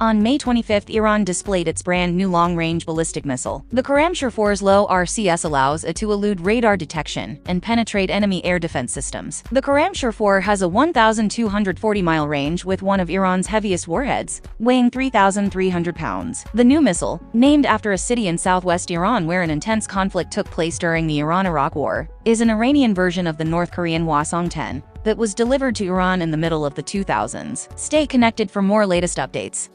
On May 25, Iran displayed its brand new long-range ballistic missile. The Khorramshahr 4's low RCS allows it to elude radar detection and penetrate enemy air defense systems. The Khorramshahr 4 has a 1,240-mile range with one of Iran's heaviest warheads, weighing 3,300 pounds. The new missile, named after a city in southwest Iran where an intense conflict took place during the Iran-Iraq War, is an Iranian version of the North Korean Hwasong-10 that was delivered to Iran in the middle of the 2000s. Stay connected for more latest updates.